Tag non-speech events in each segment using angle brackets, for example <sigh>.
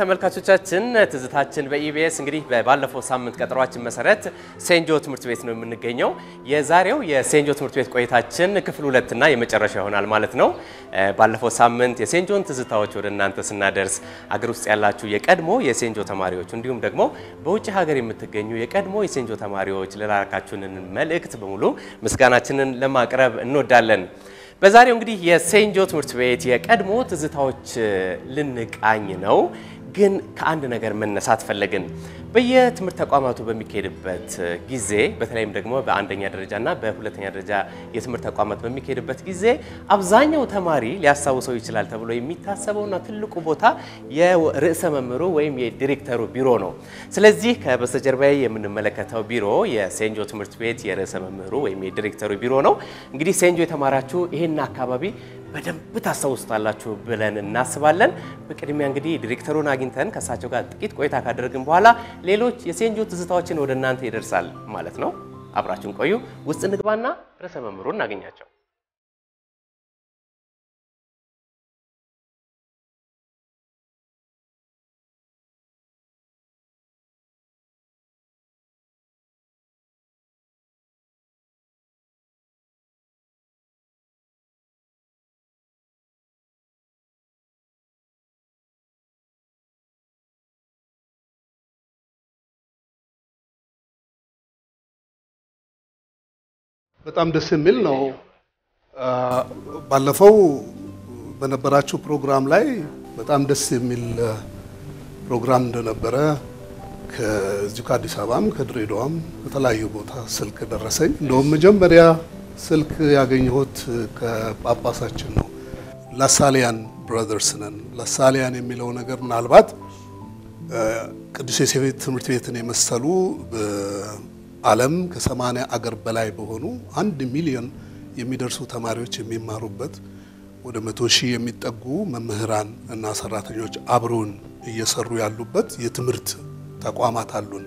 ተመልካቾቻችን፣ ትዝታችን በኢቢኤስ እንግዲህ ባለፈው ሳምንት ቀጠሯችን መሰረት ሴንጆ ትምህርት ቤት ነው የምንገኘው። የዛሬው የሴንጆ ትምህርት ቤት ቆይታችን ክፍል ሁለትና የመጨረሻ ይሆናል ማለት ነው። ባለፈው ሳምንት የሴንጆን ትዝታዎች ወደ እናንተ ስናደርስ አገር ውስጥ ያላችሁ የቀድሞ የሴንጆ ተማሪዎች እንዲሁም ደግሞ በውጭ ሀገር የምትገኙ የቀድሞ የሴንጆ ተማሪዎች ለላካችሁንን መልእክት በሙሉ ምስጋናችንን ለማቅረብ እንወዳለን። በዛሬው እንግዲህ የሴንጆ ትምህርት ቤት የቀድሞ ትዝታዎች ልንቃኝ ነው። ግን ከአንድ ነገር መነሳት ፈለግን። በየትምህርት ተቋማቱ በሚካሄድበት ጊዜ በተለይም ደግሞ በአንደኛ ደረጃና በሁለተኛ ደረጃ የትምህርት ተቋማት በሚካሄድበት ጊዜ አብዛኛው ተማሪ ሊያስታውሰው ይችላል ተብሎ የሚታሰበውና ትልቁ ቦታ የርዕሰ መምህሩ ወይም የዲሬክተሩ ቢሮ ነው። ስለዚህ ከበስተጀርባዬ የምንመለከተው ቢሮ የሴንጆ ትምህርት ቤት የርዕሰ መምህሩ ወይም የዲሬክተሩ ቢሮ ነው። እንግዲህ ሴንጆ የተማራችሁ ይህን አካባቢ በደንብ ታስታውሱታላችሁ ብለን እናስባለን። በቅድሚያ እንግዲህ ዲሬክተሩን አግኝተን ከእሳቸው ጋር ጥቂት ቆይታ ካደረግን በኋላ ሌሎች የሴንጆ ትዝታዎችን ወደ እናንተ ይደርሳል ማለት ነው። አብራችሁን ቆዩ። ውስጥ እንግባና ርዕሰ መምህሩን እናገኛቸው። በጣም ደስ የሚል ነው። ባለፈው በነበራችሁ ፕሮግራም ላይ በጣም ደስ የሚል ፕሮግራም እንደነበረ ከዚሁ ከአዲስ አበባም ከድሬዳዋም ከተለያዩ ቦታ ስልክ ደረሰኝ። እንደውም መጀመሪያ ስልክ ያገኘሁት ከጳጳሳችን ነው። ላሳሊያን ብራዘርስ ነን። ላሳሊያን የሚለው ነገር ምናልባት ቅዱስ ዮሴፍ ትምህርት ቤትን የመሰሉ ዓለም ከሰማንያ አገር በላይ በሆኑ አንድ ሚሊዮን የሚደርሱ ተማሪዎች የሚማሩበት ወደ መቶ ሺህ የሚጠጉ መምህራን እና ሰራተኞች አብረውን እየሰሩ ያሉበት የትምህርት ተቋማት አሉን።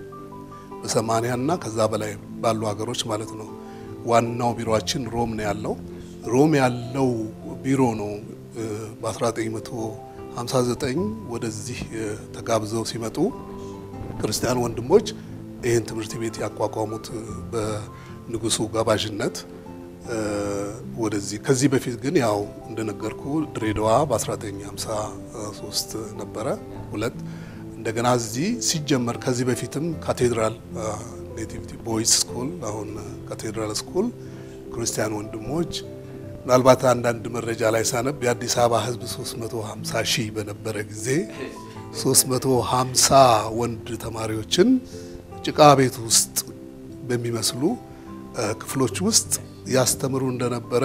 በሰማንያ እና ከዛ በላይ ባሉ ሀገሮች ማለት ነው። ዋናው ቢሮአችን ሮም ነው ያለው። ሮም ያለው ቢሮ ነው በ1959 ወደዚህ ተጋብዘው ሲመጡ ክርስቲያን ወንድሞች ይህን ትምህርት ቤት ያቋቋሙት በንጉሱ ጋባዥነት ወደዚህ። ከዚህ በፊት ግን ያው እንደነገርኩ ድሬዳዋ በ1953 ነበረ ሁለት እንደገና እዚህ ሲጀመር ከዚህ በፊትም ካቴድራል Nativity Boys School አሁን ካቴድራል school ክርስቲያን ወንድሞች ምናልባት አንዳንድ መረጃ ላይ ሳነብ የአዲስ አበባ ሕዝብ 350 ሺህ በነበረ ጊዜ 350 ወንድ ተማሪዎችን ጭቃ ቤት ውስጥ በሚመስሉ ክፍሎች ውስጥ ያስተምሩ እንደነበረ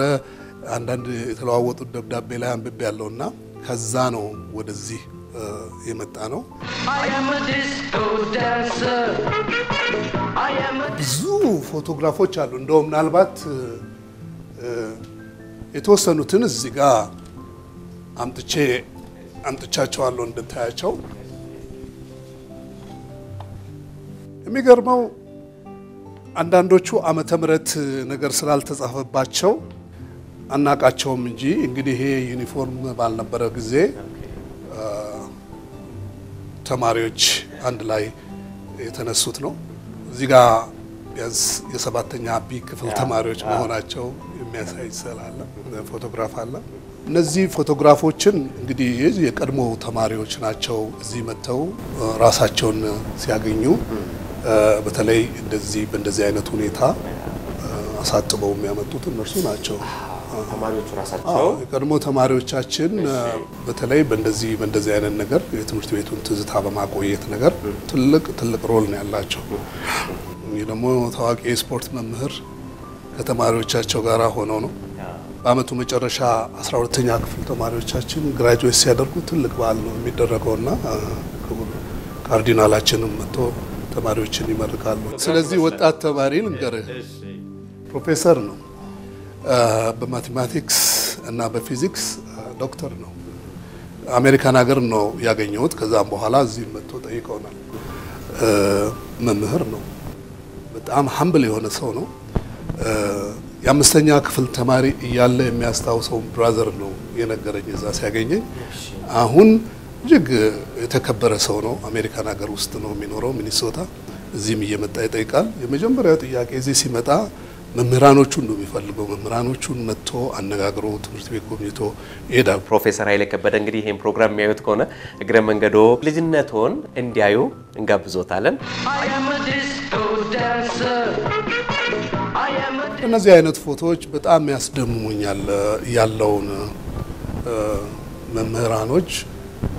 አንዳንድ የተለዋወጡት ደብዳቤ ላይ አንብቤ ያለውና ከዛ ነው ወደዚህ የመጣ ነው። ብዙ ፎቶግራፎች አሉ። እንደው ምናልባት የተወሰኑትን እዚህ ጋር አምጥቼ አምጥቻቸዋለሁ እንድታያቸው። የሚገርመው አንዳንዶቹ ዓመተ ምሕረት ነገር ስላልተጻፈባቸው አናቃቸውም እንጂ እንግዲህ ይሄ ዩኒፎርም ባልነበረ ጊዜ ተማሪዎች አንድ ላይ የተነሱት ነው። እዚህ ጋር ቢያንስ የሰባተኛ B ክፍል ተማሪዎች መሆናቸው የሚያሳይ ስዕል አለ፣ ፎቶግራፍ አለ። እነዚህ ፎቶግራፎችን እንግዲህ የቀድሞ ተማሪዎች ናቸው። እዚህ መጥተው ራሳቸውን ሲያገኙ በተለይ እንደዚህ በእንደዚህ አይነት ሁኔታ አሳጥበው የሚያመጡት እነርሱ ናቸው። ተማሪዎቹ አዎ፣ ራሳቸው የቀድሞ ተማሪዎቻችን በተለይ በእንደዚህ በእንደዚህ አይነት ነገር የትምህርት ቤቱን ትዝታ በማቆየት ነገር ትልቅ ትልቅ ሮል ነው ያላቸው። ይህ ደግሞ ታዋቂ የስፖርት መምህር ከተማሪዎቻቸው ጋር ሆነው ነው በአመቱ መጨረሻ 12ተኛ ክፍል ተማሪዎቻችን graduate ሲያደርጉ ትልቅ በዓል ነው የሚደረገውና ካርዲናላችንም መጥቶ ተማሪዎችን ይመርቃሉ። ስለዚህ ወጣት ተማሪ ልንገርህ ፕሮፌሰር ነው። በ mathematics እና በፊዚክስ ዶክተር ነው። አሜሪካን ሀገር ነው ያገኘሁት። ከዛም በኋላ እዚህ መጥቶ ጠይቀውናል። መምህር ነው። በጣም humble የሆነ ሰው ነው። የአምስተኛ ክፍል ተማሪ እያለ የሚያስታውሰው brother ነው የነገረኝ እዛ ሲያገኘኝ። አሁን እጅግ የተከበረ ሰው ነው። አሜሪካን ሀገር ውስጥ ነው የሚኖረው ሚኒሶታ። እዚህም እየመጣ ይጠይቃል። የመጀመሪያው ጥያቄ እዚህ ሲመጣ መምህራኖቹን ነው የሚፈልገው። መምህራኖቹን መጥቶ አነጋግሮ ትምህርት ቤት ጎብኝቶ ይሄዳል። ፕሮፌሰር ኃይሌ ከበደ እንግዲህ ይህን ፕሮግራም የሚያዩት ከሆነ እግረ መንገዶ ልጅነትዎን እንዲያዩ እንጋብዞታለን። እነዚህ አይነት ፎቶዎች በጣም ያስደምሙኛል። ያለውን መምህራኖች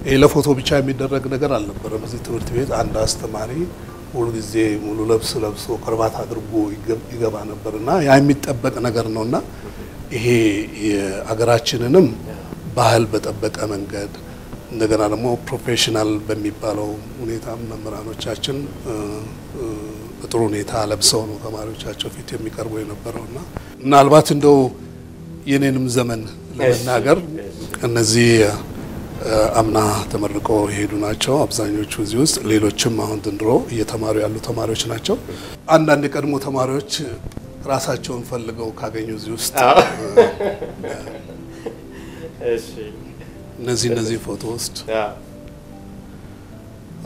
ይህ ለፎቶ ብቻ የሚደረግ ነገር አልነበረም። እዚህ ትምህርት ቤት አንድ አስተማሪ ሁልጊዜ ሙሉ ልብስ ለብሶ ከርባት አድርጎ ይገባ ነበር እና ያ የሚጠበቅ ነገር ነው እና ይሄ የአገራችንንም ባህል በጠበቀ መንገድ እንደገና ደግሞ professional በሚባለው ሁኔታ መምህራኖቻችን በጥሩ ሁኔታ ለብሰው ነው ተማሪዎቻቸው ፊት የሚቀርቡ የነበረው እና ምናልባት እንደው የኔንም ዘመን ለመናገር እነዚህ አምና ተመርቀው የሄዱ ናቸው አብዛኞቹ እዚህ ውስጥ። ሌሎችም አሁን ዘንድሮ እየተማሩ ያሉ ተማሪዎች ናቸው። አንዳንድ የቀድሞ ተማሪዎች ራሳቸውን ፈልገው ካገኙ እዚህ ውስጥ እነዚህ እነዚህ ፎቶ ውስጥ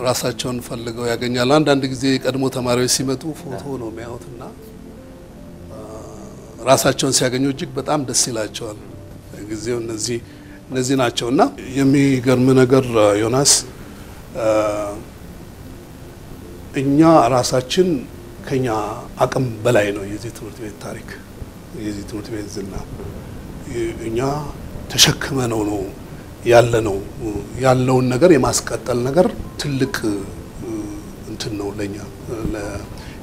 ራሳቸውን ፈልገው ያገኛሉ። አንዳንድ ጊዜ የቀድሞ ተማሪዎች ሲመጡ ፎቶ ነው የሚያዩትና ራሳቸውን ሲያገኙ እጅግ በጣም ደስ ይላቸዋል። ጊዜው እነዚህ እነዚህ ናቸው እና የሚገርም ነገር ዮናስ እኛ ራሳችን ከኛ አቅም በላይ ነው የዚህ ትምህርት ቤት ታሪክ የዚህ ትምህርት ቤት ዝና። እኛ ተሸክመ ነው ነው ያለ ነው ያለውን ነገር የማስቀጠል ነገር ትልቅ እንትን ነው ለኛ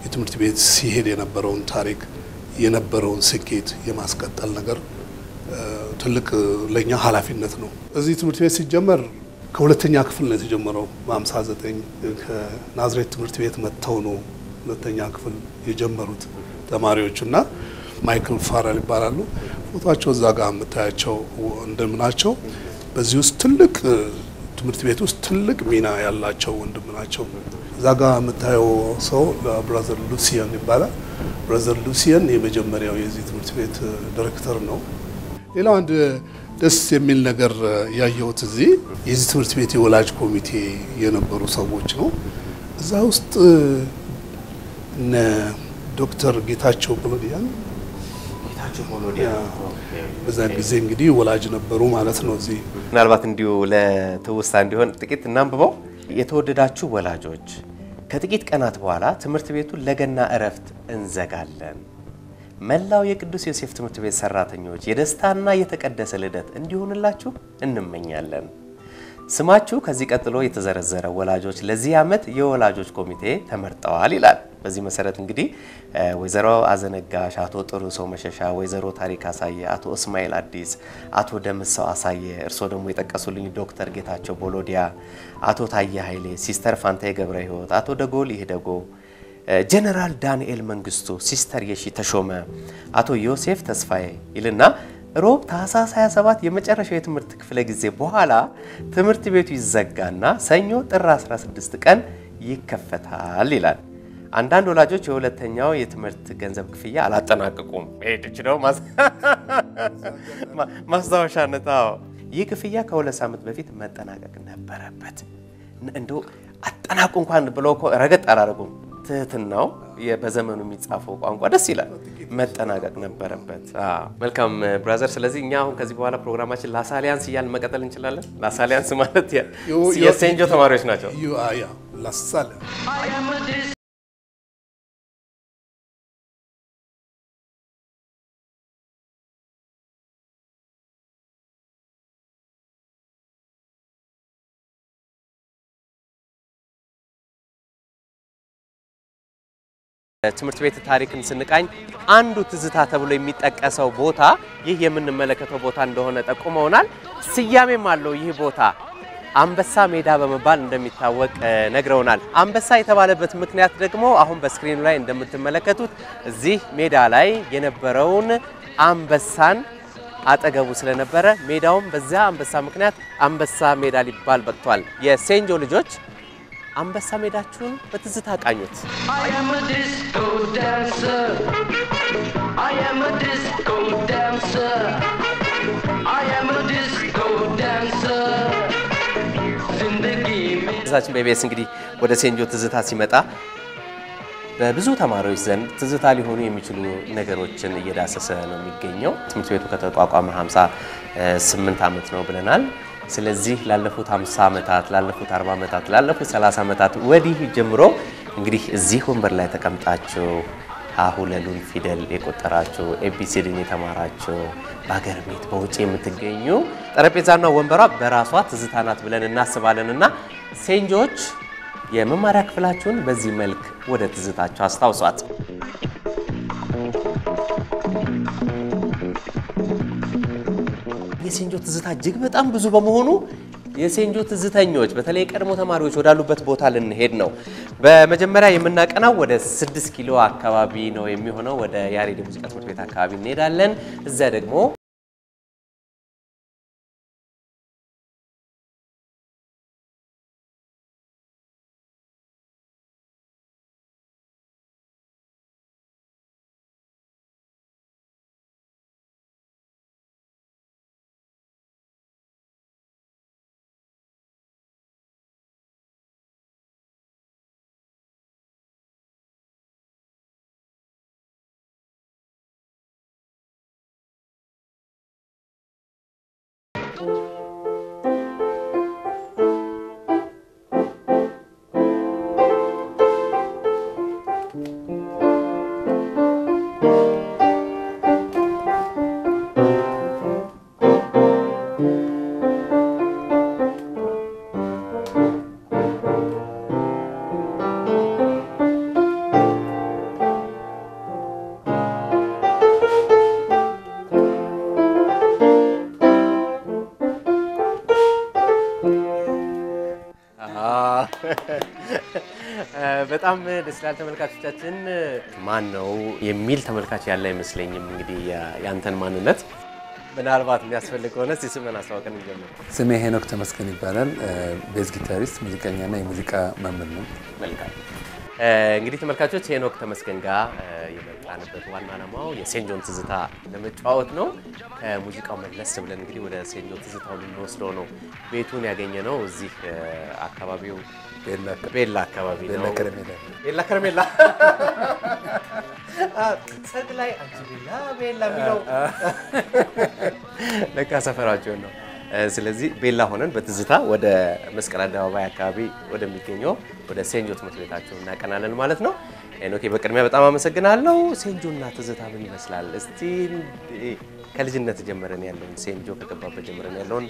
የትምህርት ቤት ሲሄድ የነበረውን ታሪክ የነበረውን ስኬት የማስቀጠል ነገር ትልቅ ለኛ ኃላፊነት ነው። እዚህ ትምህርት ቤት ሲጀመር ከሁለተኛ ክፍል ነው የተጀመረው። በ59 ከናዝሬት ትምህርት ቤት መጥተው ነው ሁለተኛ ክፍል የጀመሩት ተማሪዎቹ እና ማይክል ፋረል ይባላሉ። ፎቶቸው እዛ ጋር የምታያቸው ወንድም በዚህ ውስጥ ትልቅ ትምህርት ቤት ውስጥ ትልቅ ሚና ያላቸው ወንድም ናቸው። እዛ ጋር የምታየው ሰው brother ሉሲየን ይባላል። brother ሉሲየን የመጀመሪያው የዚህ ትምህርት ቤት ዲሬክተር ነው። ሌላው አንድ ደስ የሚል ነገር ያየሁት እዚህ የዚህ ትምህርት ቤት የወላጅ ኮሚቴ የነበሩ ሰዎች ነው። እዛ ውስጥ እነ ዶክተር ጌታቸው ብሎዲያን በዛ ጊዜ እንግዲህ ወላጅ ነበሩ ማለት ነው። እዚህ ምናልባት እንዲሁ ለትውስታ እንዲሆን ጥቂት እናንብበው። የተወደዳችሁ ወላጆች ከጥቂት ቀናት በኋላ ትምህርት ቤቱን ለገና እረፍት እንዘጋለን። መላው የቅዱስ ዮሴፍ ትምህርት ቤት ሰራተኞች የደስታና የተቀደሰ ልደት እንዲሆንላችሁ እንመኛለን። ስማችሁ ከዚህ ቀጥሎ የተዘረዘረ ወላጆች ለዚህ ዓመት የወላጆች ኮሚቴ ተመርጠዋል ይላል። በዚህ መሰረት እንግዲህ ወይዘሮ አዘነጋሽ፣ አቶ ጥሩ ሰው መሸሻ፣ ወይዘሮ ታሪክ አሳየ፣ አቶ እስማኤል አዲስ፣ አቶ ደምሰው አሳየ፣ እርስዎ ደግሞ የጠቀሱልኝ ዶክተር ጌታቸው ቦሎዲያ፣ አቶ ታየ ኃይሌ፣ ሲስተር ፋንታዬ ገብረ ሕይወት፣ አቶ ደጎል ይህደጎ ጀነራል ዳንኤል መንግስቱ፣ ሲስተር የሺ ተሾመ፣ አቶ ዮሴፍ ተስፋዬ ይልና ሮብ ታህሳስ 27 የመጨረሻው የትምህርት ክፍለ ጊዜ በኋላ ትምህርት ቤቱ ይዘጋና ሰኞ ጥር 16 ቀን ይከፈታል ይላል። አንዳንድ ወላጆች የሁለተኛው የትምህርት ገንዘብ ክፍያ አላጠናቀቁም። ሄድች ነው <laughs> ማስታወሻነት። አዎ ይህ ክፍያ ከሁለት ሳምንት በፊት መጠናቀቅ ነበረበት። እንደው አጠናቁ እንኳን እኮ ረገጥ አላደረጉም። ትህትናው የ- በዘመኑ የሚጻፈው ቋንቋ ደስ ይላል። መጠናቀቅ ነበረበት። አዎ። መልካም brother። ስለዚህ እኛ አሁን ከዚህ በኋላ ፕሮግራማችን ላሳሊያንስ እያልን መቀጠል እንችላለን። ላሳሊያንስ ማለት የሴንጆ ተማሪዎች ናቸው። ትምህርት ቤት ታሪክን ስንቃኝ አንዱ ትዝታ ተብሎ የሚጠቀሰው ቦታ ይህ የምንመለከተው ቦታ እንደሆነ ጠቁመውናል። ስያሜም አለው ይህ ቦታ አንበሳ ሜዳ በመባል እንደሚታወቅ ነግረውናል። አንበሳ የተባለበት ምክንያት ደግሞ አሁን በስክሪኑ ላይ እንደምትመለከቱት እዚህ ሜዳ ላይ የነበረውን አንበሳን አጠገቡ ስለነበረ ሜዳውም በዚያ አንበሳ ምክንያት አንበሳ ሜዳ ሊባል በቅቷል። የሴንጆ ልጆች አንበሳ ሜዳችሁን በትዝታ ቃኙት። ዛችን በኢቢኤስ እንግዲህ ወደ ሴንጆ ትዝታ ሲመጣ በብዙ ተማሪዎች ዘንድ ትዝታ ሊሆኑ የሚችሉ ነገሮችን እየዳሰሰ ነው የሚገኘው። ትምህርት ቤቱ ከተቋቋመ 58 ዓመት ነው ብለናል። ስለዚህ ላለፉት 50 ዓመታት፣ ላለፉት 40 ዓመታት፣ ላለፉት 30 ዓመታት ወዲህ ጀምሮ እንግዲህ እዚህ ወንበር ላይ ተቀምጣችሁ ሀሁ ለሉን ፊደል የቆጠራችሁ ኤቢሲድን የተማራችሁ በሀገር ቤት በውጭ የምትገኙ ጠረጴዛና ወንበሯ በራሷ ትዝታ ናት ብለን እናስባለን እና ሴንጆች የመማሪያ ክፍላችሁን በዚህ መልክ ወደ ትዝታችሁ አስታውሷት። የሴንጆ ትዝታ እጅግ በጣም ብዙ በመሆኑ የሴንጆ ትዝተኞች በተለይ ቀድሞ ተማሪዎች ወዳሉበት ቦታ ልንሄድ ነው። በመጀመሪያ የምናቀናው ወደ ስድስት ኪሎ አካባቢ ነው የሚሆነው። ወደ ያሬድ የሙዚቃ ትምህርት ቤት አካባቢ እንሄዳለን። እዚያ ደግሞ 감사합니다. ይላል። ተመልካቾቻችን ማን ነው የሚል ተመልካች ያለ አይመስለኝም። እንግዲህ ያንተን ማንነት ምናልባት የሚያስፈልግ ከሆነ ስምን አስተዋውቀን እንጀምር። ስሜ ሄኖክ ተመስገን ይባላል። bass guitarist፣ ሙዚቀኛና የሙዚቃ መምህር ነው። መልካም እንግዲህ ተመልካቾች ሄኖክ ተመስገን ጋር የመጣንበት ዋና ዓላማው የሴንጆን ትዝታ ለመጫወት ነው። ከሙዚቃው መለስ ብለን እንግዲህ ወደ ሴንጆ ትዝታው ልንወስደው ነው። ቤቱን ያገኘ ነው እዚህ አካባቢው ቤላ አካባቢ ነው። ቤላ ከረሜላ ሰርግ ላይ አንቺ ቤላ ቤላ የሚለው ለካ ሰፈራቸውን ነው። ስለዚህ ቤላ ሆነን በትዝታ ወደ መስቀል አደባባይ አካባቢ ወደሚገኘው ወደ ሴንጆ ትምህርት ቤታቸው እናቀናለን ማለት ነው። ሄኖኬ በቅድሚያ በጣም አመሰግናለሁ። ሴንጆና ትዝታ ምን ይመስላል? እስቲ ከልጅነት ጀምረን ያለውን ሴንጆ ከገባበት ጀምረን ያለውን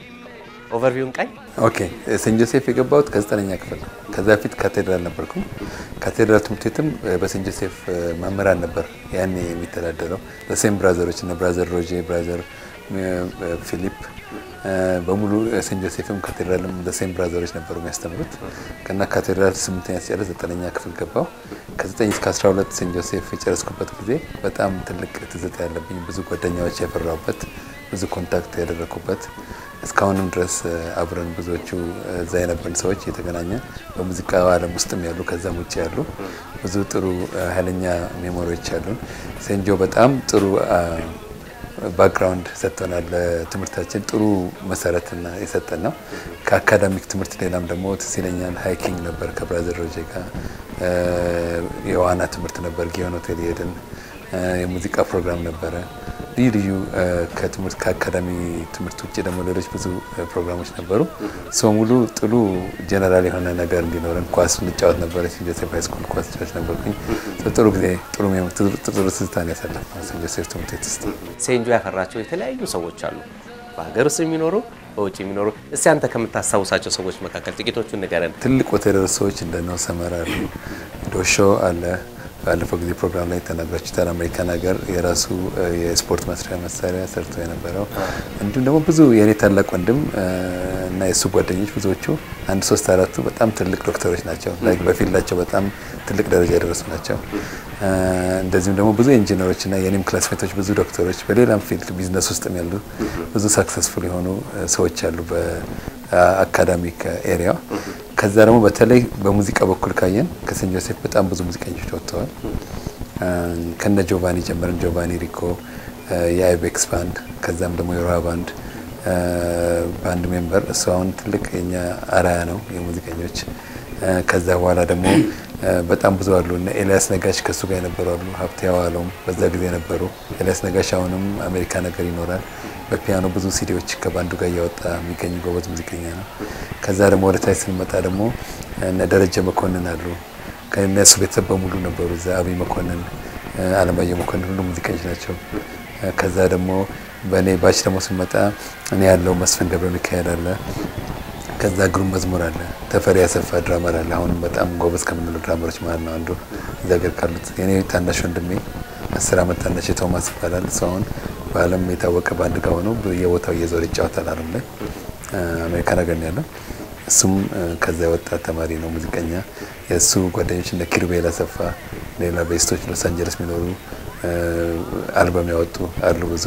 overview ውን ቃኝ። okay ሴንት ጆሴፍ የገባሁት ከዘጠነኛ ክፍል ነው። ከዛ በፊት ካቴድራል ነበርኩም። ካቴድራል ትምህርት ቤትም በሴንት ጆሴፍ መምህራን ነበር ያኔ የሚተዳደረው በ same brother ኦች brother ሮጄ፣ brother ፊሊፕ በሙሉ ሴንት ጆሴፍም ካቴድራልም በ same brother ኦች ነበሩ የሚያስተምሩት። ከዛ ካቴድራል ስምንተኛ ሲጨርስ ዘጠነኛ ክፍል ገባሁ። ከዘጠኝ እስከ 12 ሴንት ጆሴፍ የጨረስኩበት ጊዜ በጣም ትልቅ ትዝታ ያለብኝ ብዙ ጓደኛዎች ያፈራሁበት ብዙ contact ያደረኩበት እስካሁንም ድረስ አብረን ብዙዎቹ እዛ የነበርን ሰዎች እየተገናኘን በሙዚቃ ዓለም ውስጥም ያሉ ከዛም ውጭ ያሉ ብዙ ጥሩ ኃይለኛ memory ዎች ያሉን። ሴንጆ በጣም ጥሩ background ሰጥቶናል። ለትምህርታችን ጥሩ መሰረትን የሰጠን ነው። ከ academic ትምህርት ሌላም ደግሞ ትዝ ይለኛል hiking ነበር ከ brother ሮጄ ጋር የዋና ትምህርት ነበር። ጊዮን ሆቴል ሄድን። የሙዚቃ ፕሮግራም ነበረ። ልዩ ልዩ ከትምህርት ከ academic ትምህርት ውጭ ደግሞ ሌሎች ብዙ ፕሮግራሞች ነበሩ። ሰው ሙሉ ጥሩ ጀነራል የሆነ ነገር እንዲኖረን ኳስ እንጫወት ነበረ። ሴንት ጆሴፍ high school ኳስ ተጫዋች ነበርኩኝ። ጥሩ ጊዜ ጥሩ ጥሩ ትዝታን ሴንት ጆሴፍ ትምህርት ቤት ውስጥ። ሴንጆ ያፈራቸው የተለያዩ ሰዎች አሉ፣ በሀገር ውስጥ የሚኖሩ በውጭ የሚኖሩ። እስቲ አንተ ከምታስታውሳቸው ሰዎች መካከል ጥቂቶቹን ንገረን። ትልቅ ቦታ የደረሱ ሰዎች እንደነ ሰመራ አሉ፣ ዶሾ አለ፣ ባለፈው ጊዜ ፕሮግራም ላይ ተናግራችሁታል። አሜሪካን ሀገር የራሱ የስፖርት መስሪያ መሳሪያ ሰርቶ የነበረው እንዲሁም ደግሞ ብዙ የእኔ ታላቅ ወንድም እና የእሱ ጓደኞች ብዙዎቹ አንድ ሶስት አራቱ በጣም ትልቅ ዶክተሮች ናቸው። ላይክ በፊልዳቸው በጣም ትልቅ ደረጃ የደረሱ ናቸው። እንደዚሁም ደግሞ ብዙ ኢንጂነሮች እና የኔም classmate ኦች ብዙ ዶክተሮች በሌላም field business ውስጥም ያሉ ብዙ successful የሆኑ ሰዎች አሉ በ academic area። ከዛ ደግሞ በተለይ በሙዚቃ በኩል ካየን ከሴንት ጆሴፍ በጣም ብዙ ሙዚቀኞች ወጥተዋል። ከነ ጆቫኒ ጀምረን ጆቫኒ ሪኮ የአይቤክስ ባንድ ከዛም ደግሞ የሮሃ ባንድ band member እሱ አሁን ትልቅ የኛ አርአያ ነው የሙዚቀኞች ከዛ በኋላ ደግሞ በጣም ብዙ አሉ እነ ኤልያስ ነጋሽ ከእሱ ጋር የነበሩ አሉ። ሀብቴ ዋለውም በዛ ጊዜ ነበሩ። ኤልያስ ነጋሽ አሁንም አሜሪካ ሀገር ይኖራል። በፒያኖ ብዙ ሲዲዎች ከባንዱ ጋር እያወጣ የሚገኝ ጎበዝ ሙዚቀኛ ነው። ከዛ ደግሞ ወደ ታች ስንመጣ ደግሞ እነ ደረጀ መኮንን አሉ። ከእነሱ ቤተሰብ በሙሉ ነበሩ እዛ። አብይ መኮንን፣ አለማየሁ መኮንን ሁሉ ሙዚቀኞች ናቸው። ከዛ ደግሞ በእኔ ባች ደግሞ ስንመጣ እኔ ያለው መስፍን ገብረ ሚካኤል አለ። ከዛ ግሩም መዝሙር አለ። ተፈሪ ያሰፋ ድራመር አለ። አሁንም በጣም ጎበዝ ከምንለው ድራመሮች ማለት ነው አንዱ እዛ ሀገር ካሉት የኔ ታናሽ ወንድሜ አስር አመት ታናሽ ቶማስ ይባላል። አሁን በዓለም የታወቀ ባንድ ጋር ሆኖ በየቦታው እየዞረ ይጫወታል ዓለም ላይ እ፣ አሜሪካ ሀገር ነው ያለው። እሱም ከዛ የወጣ ተማሪ ነው ሙዚቀኛ። የእሱ ጓደኞች እነ ኪሩቤል አሰፋ፣ ሌላ bassist ኦች ሎስ አንጀለስ የሚኖሩ አልበም ያወጡ አሉ። ብዙ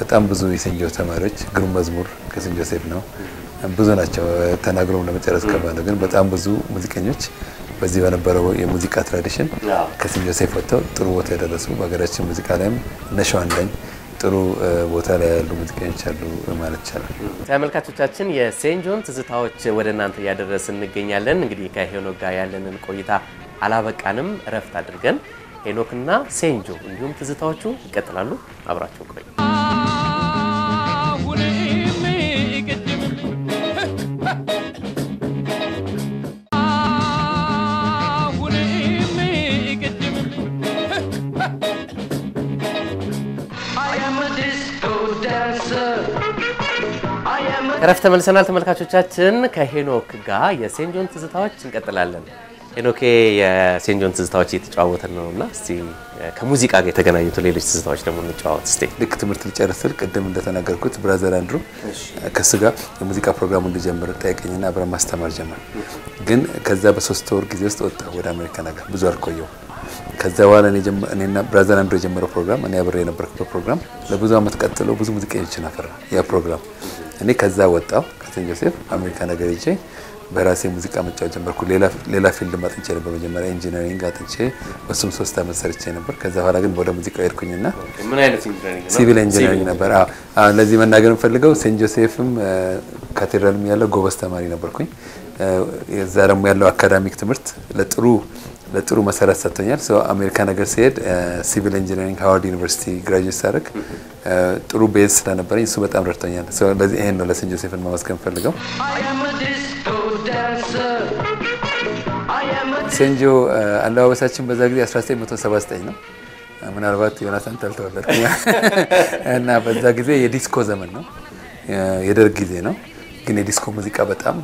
በጣም ብዙ ጆሴፍ ተማሪዎች ግሩም መዝሙር ከሴንት ጆሴፍ ነው። ብዙ ናቸው። ተናግረው ለመጨረስ ከባድ ነው፣ ግን በጣም ብዙ ሙዚቀኞች በዚህ በነበረው የሙዚቃ tradition ከሴንት ጆሴፍ ወጥተው ጥሩ ቦታ የደረሱ በሀገራችን ሙዚቃ ላይም እነ ሸዋንዳኝ ጥሩ ቦታ ላይ ያሉ ሙዚቀኞች አሉ ማለት ይቻላል። ተመልካቾቻችን የሴንት ጆን ትዝታዎች ወደ እናንተ እያደረስን እንገኛለን። እንግዲህ ከሄኖክ ጋር ያለንን ቆይታ አላበቃንም፣ እረፍት አድርገን ሄኖክና ሴንት ጆ እንዲሁም ትዝታዎቹ ይቀጥላሉ። አብራችሁ ቆዩ። እረፍት ተመልሰናል ተመልካቾቻችን። ከሄኖክ ጋር የሴንት ጆን ትዝታዎች እንቀጥላለን። ሄኖኬ የሴንት ጆን ትዝታዎች እየተጨዋወትን ነው እና እስቲ ከሙዚቃ ጋር የተገናኙት ሌሎች ትዝታዎች ደግሞ እንጨዋወት እስቲ። ልክ ትምህርት ልጨርስ ስል ቅድም እንደተናገርኩት brother አንድሩ ከሱ ጋር የሙዚቃ ፕሮግራሙ እንዲጀምር ጠየቀኝና አብረን ማስተማር ጀመርን። ግን ከዛ በሶስት ወር ጊዜ ውስጥ ወጣ ወደ አሜሪካ ሀገር ብዙ አልቆየው። ከዛ በኋላ እኔና brother አንድሩ የጀመረው ፕሮግራም እኔ አብሬ የነበርኩበት ፕሮግራም ለብዙ ዓመት ቀጥሎ ብዙ ሙዚቀኞችን አፈራ ያ ፕሮግራም። እኔ ከዛ ወጣው ከሴንት ጆሴፍ አሜሪካ ሀገር ሄጄ በራሴ ሙዚቃ መጫወት ጀመርኩ። ሌላ field አጥንቼ ነበር መጀመሪያ engineering አጥንቼ በሱም ሶስት ዓመት ሰርቼ ነበር። ከዛ በኋላ ግን ወደ ሙዚቃው ሄድኩኝና? civil engineering ነበር። ለዚህ መናገር የምፈልገው ሴንት ጆሴፍም ካቴድራልም ያለው ጎበዝ ተማሪ ነበርኩኝ። እ፣ የዛ ደግሞ ያለው academic ትምህርት ለጥሩ ለጥሩ መሰረት ሰጥቶኛል። አሜሪካ ሀገር ስሄድ civil engineering ሃዋርድ ዩኒቨርሲቲ graduate ሳደርግ እ፣ ጥሩ base ስለነበረኝ እሱ በጣም ረድቶኛል። ለዚህ ይሄን ነው ለሴንት ጆሴፍን ማመስገን ፈልገው። ሴንጆ እ፣ አለባበሳችን በዛ ጊዜ 1979 ነው። ምናልባት ዮናታን አልተወለድክ <laughs> እና በዛ ጊዜ የዲስኮ ዘመን ነው፣ የደርግ ጊዜ ነው። ግን የዲስኮ ሙዚቃ በጣም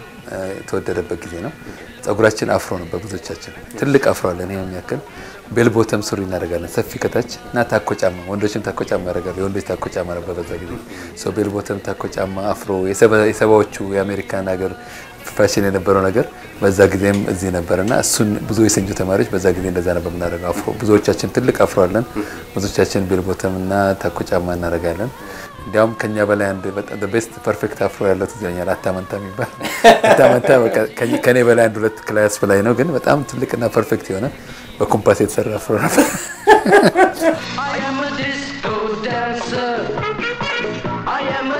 የተወደደበት ጊዜ ነው። ጸጉራችን አፍሮ ነበር ብዙዎቻችን፣ ትልቅ አፍሮ አለን ይሄን ያክል። ቤል ሱሪ እናደርጋለን ሰፊ ከታች እና ታኮ ጫማ፣ ወንዶችም ታኮ ጫማ ያደርጋሉ። የወንዶች ታኮ ጫማ ነበር በዛ ጊዜ። ቤል ቦተም ታኮ ጫማ አፍሮ የሰባ- የሰባዎቹ የአሜሪካን ሀገር ፋሽን የነበረው ነገር በዛ ጊዜም እዚህ ነበር እና እሱን ብዙ የሴንት ጆ ተማሪዎች በዛ ጊዜ እንደዛ ነበር የምናደርገው። አፍሮ ብዙዎቻችን ትልቅ አፍሮ አለን። ብዙዎቻችን ቤል እና ታኮ ጫማ እናደርጋለን። እንዲያውም ከኛ በላይ አንድ best perfect afro ያለው ትዝ ይለኛል። አታመንታ የሚባል <laughs> አታመንታ ከኔ በላይ አንድ ሁለት class በላይ ነው፣ ግን በጣም ትልቅና perfect የሆነ በኮምፓስ የተሰራ afro ነበር።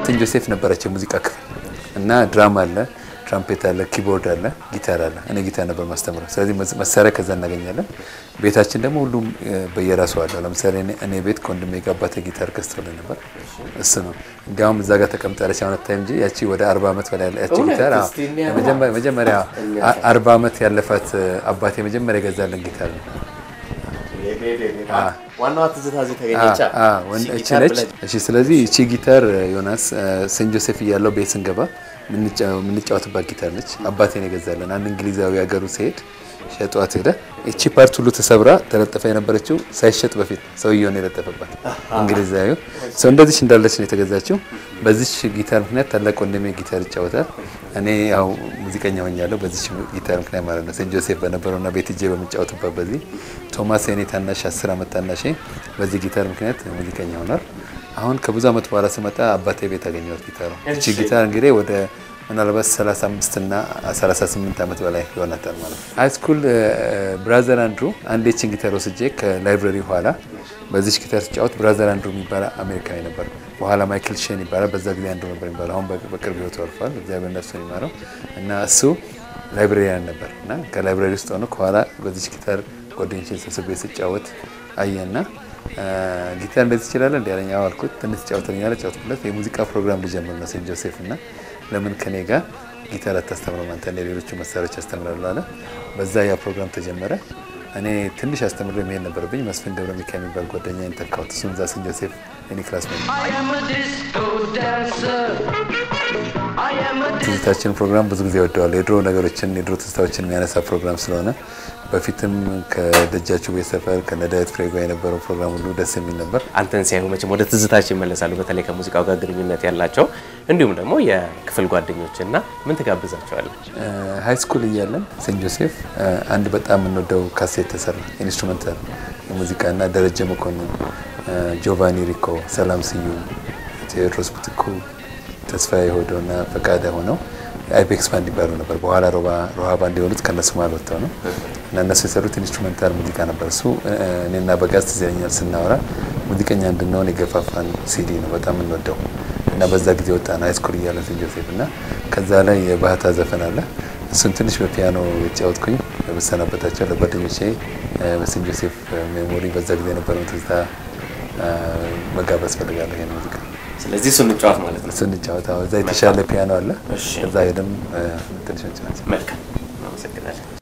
ሴንት ጆሴፍ ነበረች የሙዚቃ ክፍል እና drum አለ፣ ትራምፔት አለ፣ keyboard አለ፣ ጊታር አለ። እኔ ጊታር ነበር ማስተምረው። ስለዚህ መሳሪያ ከዛ እናገኛለን። ቤታችን ደግሞ ሁሉም በየራሱ አለው። ለምሳሌ እኔ- ቤት ከወንድሜ አባቴ ጊታር ገዝቶልኝ ነበር። እሱ ነው እንዲያውም እዛ ጋር ተቀምጣለች አሁን አታይም እንጂ ያቺ ወደ አርባ ዓመት በላይ ያቺ? ጊታር መጀመሪያ- አርባ ዓመት ያለፋት አባቴ መጀመሪያ የገዛልን ጊታር ነው። ስለዚህ እቺ ጊታር ዮናስ ሴንት ጆሴፍ እያለሁ ቤት ስንገባ የምንጫወትባት ጊታር ነች። አባቴ የገዛልን አንድ እንግሊዛዊ ሀገሩ ሲሄድ ሽጧት ሄደ። እቺ part ሁሉ ተሰብራ ተለጥፋ የነበረችው ሳይሸጥ በፊት ሰውየውን የለጠፈባት እንግሊዛዊው ሰው እንደዚች እንዳለች ነው የተገዛችው። በዚች ጊታር ምክንያት ታላቅ ወንድሜ ጊታር ይጫወታል። እኔ ያው ሙዚቀኛ ሆኛለሁ በዚች ጊታር ምክንያት ማለት ነው። ሴንት ጆሴፍ በነበረውና ቤት እጄ በምጫወትበት በዚህ ቶማስ የኔ ታናሽ አስር ዓመት ታናሽ በዚህ ጊታር ምክንያት ሙዚቀኛ ሆኗል። አሁን ከብዙ ዓመት በኋላ ስመጣ አባቴ ቤት አገኘሁት ጊታሩ። እቺ ጊታር እንግዲህ ወደ ምናልባት 35 እና 38 ዓመት በላይ ይሆናታል ማለት ነው። high school Brother Andrew አንድ ይቺን ጊታር ወስጄ ከ library ኋላ በዚች ጊታር ስጫወት Brother Andrew የሚባል አሜሪካዊ ነበር። በኋላ ማይክል ሼን ይባላል። በዛ ጊዜ አንዱ ነበር የሚባለው። አሁን በቅርብ ህይወቱ አልፏል። እግዚአብሔር ነፍሱን ይማረው እና እሱ librarian ነበር እና ከ library ውስጥ ሆኖ ከኋላ በዚች ጊታር ጓደኞቼን ሰብስቤ ስጫወት አየና ጊታር እንደዚህ ይችላል እንዲ ያለኝ አልኩት። ትንሽ ጫወተኛ ያለ ጫወትኩለት። የሙዚቃ ፕሮግራም ልጀምር ነው ሴንት ጆሴፍ እና ለምን ከኔ ጋር ጊታር አታስተምረም አንተ ሌሎቹ መሳሪያዎች ያስተምራሉ አለ። በዛ ያ ፕሮግራም ተጀመረ። እኔ ትንሽ አስተምሮ መሄድ ነበረብኝ። መስፍን ገብረ ሚካኤል የሚባል ጓደኛ ተካሁት። እሱም እዛ ሴንት ጆሴፍ እኔ class ነው። I am a disco dancer. I am a disco ትዝታችን ፕሮግራም ብዙ ጊዜ ወደዋል። የድሮ ነገሮችን የድሮ ትዝታዎችን የሚያነሳ ፕሮግራም ስለሆነ በፊትም ከደጃችሁ ቤት ሰፈር ከነዳዊት ፍሬ ጋር የነበረው ፕሮግራም ሁሉ ደስ የሚል ነበር። አንተን ሲያዩ መቼም ወደ ትዝታችን ይመለሳሉ። በተለይ ከሙዚቃው ጋር ግንኙነት ያላቸው እንዲሁም ደግሞ የክፍል ጓደኞችና ምን ትጋብዛቸዋለን? high school እያለን ሴንት ጆሴፍ አንድ በጣም የምንወደው ካሴት ተሰራ። instrumental የሙዚቃ እና ደረጀ መኮንን፣ ጆቫኒ ሪኮ፣ ሰላም ስዩም፣ ቴዎድሮስ ምትኩ፣ ተስፋዬ ሆዶ እና ፈቃደ ሆነው አይቤክስ ባንድ ይባሉ ነበር። በኋላ ሮሃ ባንድ የሆኑት ከነሱ ማለት ወጥተው ነው እና እነሱ የሰሩት instrumental ሙዚቃ ነበር። እሱ እኔና በጋዝ ትዝ ስናወራ ሙዚቀኛ እንድንሆን የገፋፋን ሲዲ ነው። በጣም እንወደው እና በዛ ጊዜ ወጣ ነው high school እያለን ሴንት ጆሴፍ እና ከዛ ላይ የባህታ ዘፈን አለ። እሱን ትንሽ በፒያኖ የተጫወትኩኝ በመሰናበታቸው ለጓደኞቼ በሴንት ጆሴፍ memory በዛ ጊዜ የነበረውን ትዝታ መጋበዝ ፈልጋለሁ ይሄን ሙዚቃ ስለዚህ እሱን እንጫወት ማለት ነው። ስንጫወት አዎ፣ እዛ የተሻለ ፒያኖ አለ። እዛ ሄደም ትንሽ እንጫወት። መልካም አመሰግናለን።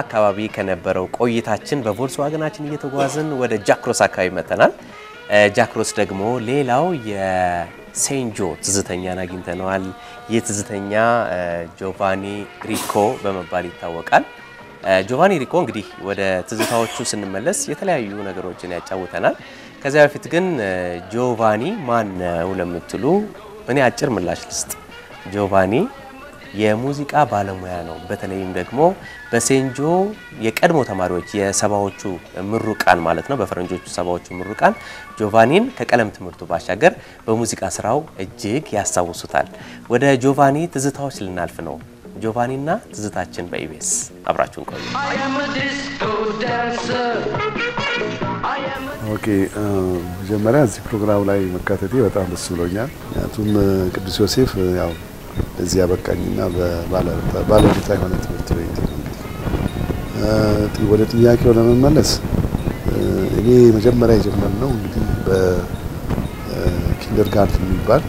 አካባቢ ከነበረው ቆይታችን በቮልስዋገናችን እየተጓዝን ወደ ጃክሮስ አካባቢ መጥተናል። እ ጃክሮስ ደግሞ ሌላው የሴንጆ ትዝተኛን አግኝተነዋል። ይህ ትዝተኛ ጆቫኒ ሪኮ በመባል ይታወቃል። ጆቫኒ ሪኮ እንግዲህ ወደ ትዝታዎቹ ስንመለስ የተለያዩ ነገሮችን ያጫውተናል። ከዚያ በፊት ግን ጆቫኒ ማን ነው ለምትሉ እኔ አጭር ምላሽ ልስጥ። ጆቫኒ የሙዚቃ ባለሙያ ነው። በተለይም ደግሞ በሴንጆ የቀድሞ ተማሪዎች የሰባዎቹ ምሩቃን ማለት ነው፣ በፈረንጆቹ ሰባዎቹ ምሩቃን ጆቫኒን ከቀለም ትምህርቱ ባሻገር በሙዚቃ ስራው እጅግ ያስታውሱታል። ወደ ጆቫኒ ትዝታዎች ልናልፍ ነው። ጆቫኒና ትዝታችን በኢቢኤስ አብራችሁን ቆዩ። Okay መጀመሪያ እዚህ ፕሮግራም ላይ መካተቴ በጣም ደስ ብሎኛል። ምክንያቱም ቅዱስ ዮሴፍ ያው እዚህ ያበቃኝና ባለውለታ የሆነ ትምህርት ቤት ወደ ጥያቄው ለመመለስ እኔ መጀመሪያ የጀመርነው እንግዲህ በኪንደርጋርተን የሚባል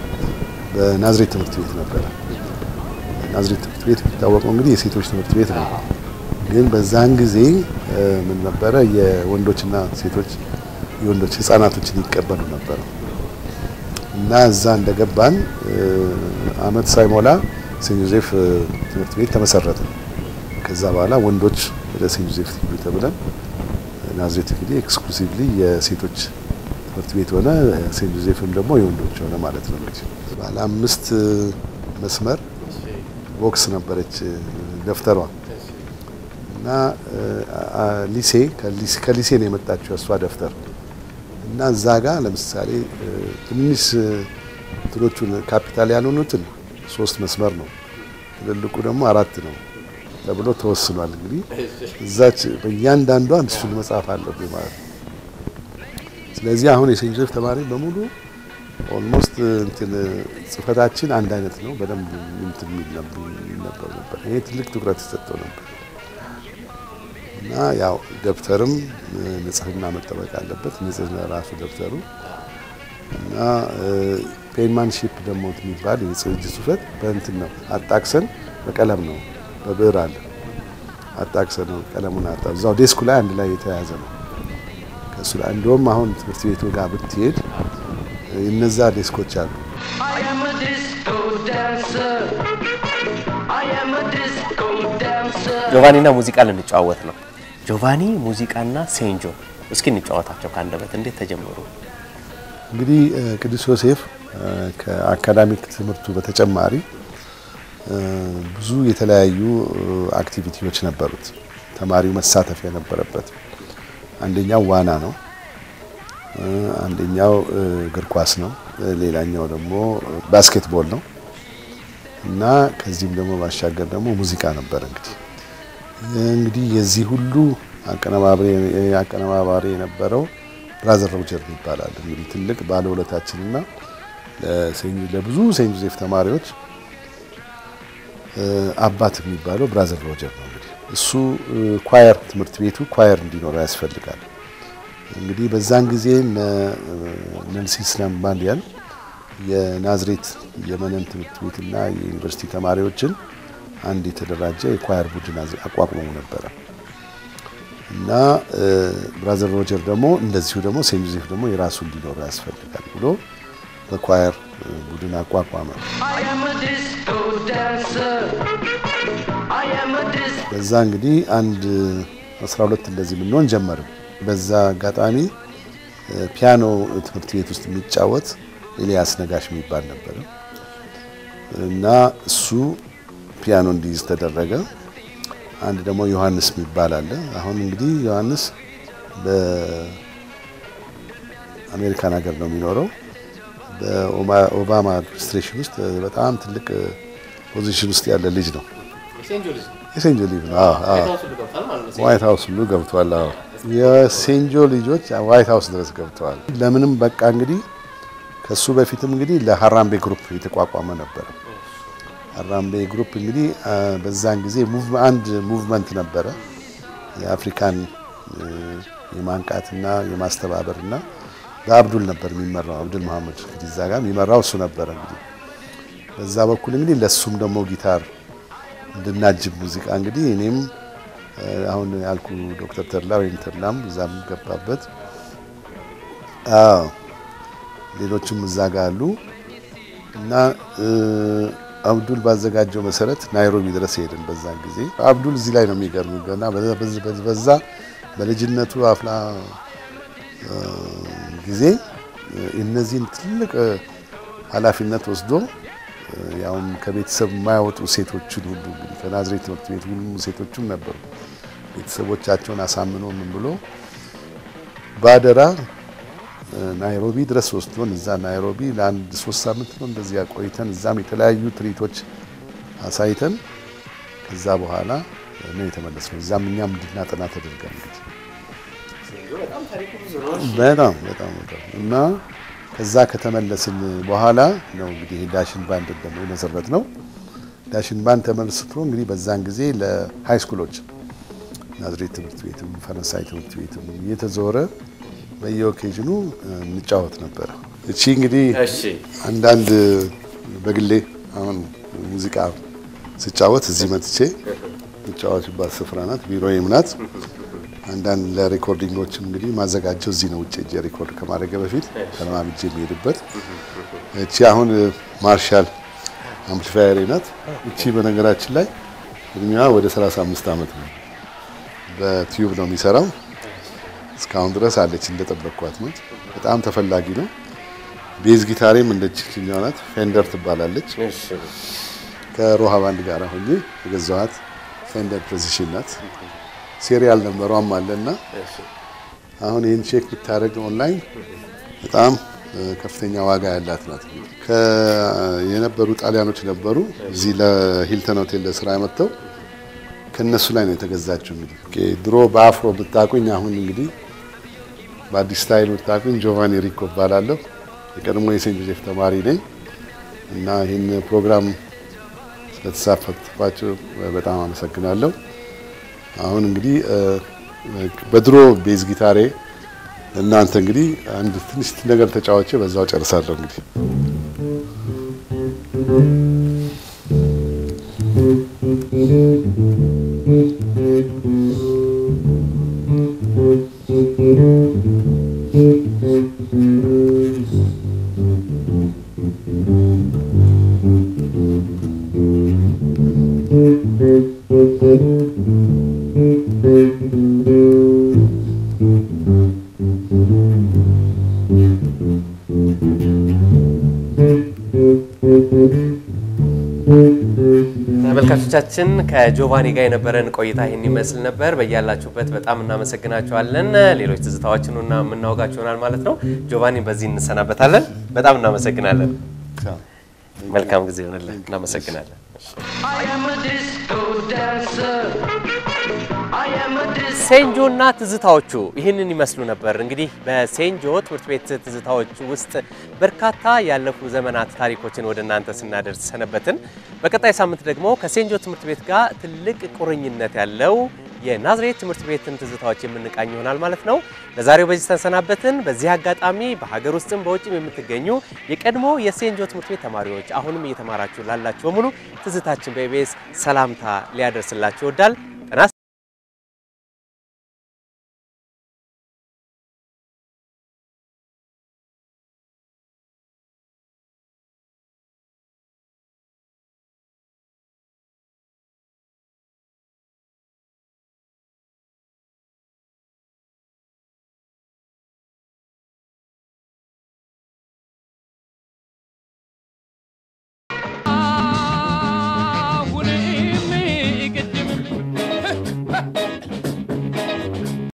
በናዝሬት ትምህርት ቤት ነበረ። ናዝሬት ትምህርት ቤት የሚታወቀው እንግዲህ የሴቶች ትምህርት ቤት ነው። ግን በዛን ጊዜ ምን ነበረ የወንዶችና ሴቶች የወንዶች ህፃናቶችን ይቀበሉ ነበር እና እዛ እንደገባን አመት ሳይሞላ ሴንት እ ትምህርት ቤት ተመሰረተ። ከዛ በኋላ ወንዶች ወደ ሴንት ትምህርት ቤት ተብለን ናዝሬት እንግዲህ exclusively የሴቶች ትምህርት ቤት ሆነ። ሴንት ጆዜፍም ደግሞ የወንዶች ሆነ ማለት ነው። እንግዲህ ባለ አምስት መስመር box ነበረች ደብተሯ እና ሊሴ ከሊሴ ነው የመጣችው እሷ ደብተር እና እዛ ጋር ለምሳሌ ትንሽ እንትኖቹን ካፒታል ያልሆኑትን ሶስት መስመር ነው፣ ትልልቁ ደግሞ አራት ነው ተብሎ ተወስኗል። እንግዲህ እዛች በእያንዳንዷ እሱን መጻፍ አለብኝ ማለት ነው። ስለዚህ አሁን የሴንት ጆሴፍ ተማሪ በሙሉ almost እንትን ጽህፈታችን አንድ አይነት ነው። በደንብ እንትን የሚነበብ ነበር። ይሄ ትልቅ ትኩረት ተሰጥቶ ነበር እና ያው ደብተርም ንጽህና መጠበቅ አለበት። ንጽህና ራሱ ደብተሩ እና penmanship ደግሞ የሚባል የእጅ ጽሁፈት በእንትን ነው አጣቅሰን በቀለም ነው በብዕር አለ አጣቅሰን ነው ቀለሙን አጣ እዛው desk ኡ ላይ አንድ ላይ የተያያዘ ነው ከሱ ላይ እንደውም አሁን ትምህርት ቤቱ ጋር ብትሄድ እነዛ desk ኦች አሉ። ጆቫኒና ሙዚቃ ልንጨዋወት ነው። ጆቫኒ ሙዚቃና ሴንጆ እስኪ እንጨዋወታቸው ከአንደበት እንዴት ተጀመሩ? እንግዲህ ቅዱስ ዮሴፍ ከ academic ትምህርቱ በተጨማሪ ብዙ የተለያዩ activity ዎች ነበሩት። ተማሪው መሳተፍ የነበረበት አንደኛው ዋና ነው፣ አንደኛው እግር ኳስ ነው፣ ሌላኛው ደግሞ basketball ነው እና ከዚህም ደግሞ ባሻገር ደግሞ ሙዚቃ ነበር። እንግዲህ እንግዲህ የዚህ ሁሉ አቀነባባሪ የነበረው Brother Roger ይባላል። እንግዲህ ትልቅ ባለውለታችንና ለብዙ ሴንት ጆሴፍ ተማሪዎች አባት የሚባለው Brother Roger ነው። እንግዲህ እሱ choir ትምህርት ቤቱ choir እንዲኖረው ያስፈልጋል። እንግዲህ በዛን ጊዜ ነርሲስ ናልባንዲያን የናዝሬት የመነን ትምህርት ቤትና የዩኒቨርሲቲ ተማሪዎችን አንድ የተደራጀ የ choir ቡድን አቋቁመው ነበረ እና Brother Roger ደግሞ እንደዚሁ ደግሞ ሴንት ጆሴፍ ደግሞ የራሱ እንዲኖረው ያስፈልጋል ብሎ በ choir ቡድን አቋቋመ።. በዛ እንግዲህ አንድ 12 እንደዚህ ብንሆን ጀመርም። በዛ አጋጣሚ ፒያኖ ትምህርት ቤት ውስጥ የሚጫወት ኤልያስ ነጋሽ የሚባል ነበረ እና እሱ ፒያኖ እንዲይዝ ተደረገ። አንድ ደግሞ ዮሐንስ የሚባል አለ። አሁን እንግዲህ ዮሐንስ በአሜሪካን ሀገር ነው የሚኖረው። በኦባማ administration ውስጥ በጣም ትልቅ position ውስጥ ያለ ልጅ ነው። የሴንጆ ልጅ ዋይት ሀውስ ሁሉ ገብቷል። የሴንጆ ልጆች ዋይት ሀውስ ድረስ ገብተዋል። ለምንም በቃ እንግዲህ ከሱ በፊትም እንግዲህ ለሀራምቤ group የተቋቋመ ነበረ። ሀራምቤ group እንግዲህ በዛን ጊዜ አንድ movement ነበረ የአፍሪካን የማንቃትና የማስተባበርና በአብዱል ነበር የሚመራው። አብዱል መሐመድ እዛ ጋር የሚመራው እሱ ነበረ። እንግዲህ በዛ በኩል እንግዲህ ለሱም ደግሞ ጊታር እንድናጅብ ሙዚቃ እንግዲህ እኔም አሁን ያልኩ ዶክተር ተድላ ወይም ተድላም እዛም ገባበት። አዎ ሌሎችም እዛ ጋር አሉ እና አብዱል ባዘጋጀው መሰረት ናይሮቢ ድረስ ሄድን። በዛን ጊዜ አብዱል እዚህ ላይ ነው የሚገርም እና በዛ በልጅነቱ አፍላ ጊዜ እነዚህን ትልቅ ኃላፊነት ወስዶ ያውም ከቤተሰብ የማያወጡ ሴቶችን ሁሉ እንግዲህ ከናዝሬት ትምህርት ቤት ሁሉ ሴቶችም ነበሩ። ቤተሰቦቻቸውን አሳምኖ ምን ብሎ ባደራ ናይሮቢ ድረስ ወስዶን እዛ ናይሮቢ ለአንድ ሶስት ሳምንት ነው እንደዚያ ቆይተን እዛም የተለያዩ ትርኢቶች አሳይተን ከዛ በኋላ ነው የተመለስነው። እዛም እኛም እንድናጠና ተደርገን እንግዲህ በጣም በጣም እና ከዛ ከተመለስን በኋላ ነው እንግዲህ ዳሽን ባንድ ደግሞ የመሰረት ነው። ዳሽን ባንድ ተመስርቶ እንግዲህ በዛን ጊዜ ለ high school ኦች ናዝሬት ትምህርት ቤትም ፈረንሳይ ትምህርት ቤትም እየተዞረ በየ occasion ኡ እንጫወት ነበረ። እቺ እንግዲህ አንዳንድ በግሌ አሁን ሙዚቃ ስጫወት እዚህ መጥቼ የምጫወትባት ስፍራ ናት፣ ቢሮዬም ናት። አንዳንድ ለ recording ኦችም እንግዲህ ማዘጋጀው እዚህ ነው። ውጭ እጄ record ከማድረግ በፊት ተለማምጄ የሚሄድበት እቺ አሁን ማርሻል አምፕሊፋየር ናት። እቺ በነገራችን ላይ እድሜዋ ወደ 35 ዓመት ነው። በ tube ነው የሚሰራው። እስካሁን ድረስ አለች፣ እንደጠበቅኳት ናት። በጣም ተፈላጊ ነው። bass ጊታሬም እንደችኛው ናት። Fender ትባላለች። ከሮሃ ባንድ ጋር ሆኜ የገዛኋት Fender Precision ናት። serial number ዋም አለና አሁን ይህን check ብታደርግ ኦንላይን በጣም ከፍተኛ ዋጋ ያላት ናት። የነበሩ ጣሊያኖች ነበሩ እዚህ ለሂልተን ሆቴል ለስራ መጥተው ከነሱ ላይ ነው የተገዛችው። እንግዲህ ድሮ በ afro ብታቁኝ፣ አሁን እንግዲህ በአዲስ style ብታቁኝ ጆቫኒ ሪኮ እባላለሁ። የቀድሞ የሴንት ጆሴፍ ተማሪ ነኝ እና ይህን ፕሮግራም ስለተሳተፋችሁ በጣም አመሰግናለሁ። አሁን እንግዲህ በድሮ bass ጊታሬ እናንተ እንግዲህ አንድ ትንሽ ነገር ተጫውቼ በዛው ጨርሳለሁ። እንግዲህ ተመልካቾቻችን ከጆቫኒ ጋር የነበረን ቆይታ ይህን ይመስል ነበር። በያላችሁበት በጣም እናመሰግናችኋለን። ሌሎች ትዝታዎችን የምናወጋችሁ ይሆናል ማለት ነው። ጆቫኒ በዚህ እንሰናበታለን። በጣም እናመሰግናለን። መልካም ጊዜ ይሆንልን። እናመሰግናለን። I am a disco dancer. I am a disco ሴንጆ እና ትዝታዎቹ ይህንን ይመስሉ ነበር። እንግዲህ በሴንጆ ትምህርት ቤት ትዝታዎች ውስጥ በርካታ ያለፉ ዘመናት ታሪኮችን ወደ እናንተ ስናደርስ ሰነበትን። በቀጣይ ሳምንት ደግሞ ከሴንጆ ትምህርት ቤት ጋር ትልቅ ቁርኝነት ያለው የናዝሬት ትምህርት ቤትን ትዝታዎች የምንቃኝ ይሆናል ማለት ነው። ለዛሬው በዚህ ተሰናበትን። በዚህ አጋጣሚ በሀገር ውስጥም በውጭም የምትገኙ የቀድሞ የሴንጆ ትምህርት ቤት ተማሪዎች አሁንም እየተማራችሁ ላላችሁ በሙሉ ትዝታችን በኢቢኤስ ሰላምታ ሊያደርስላችሁ ይወዳል።